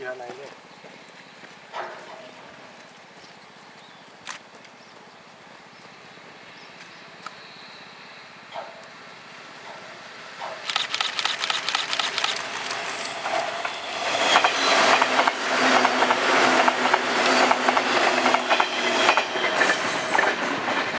原来一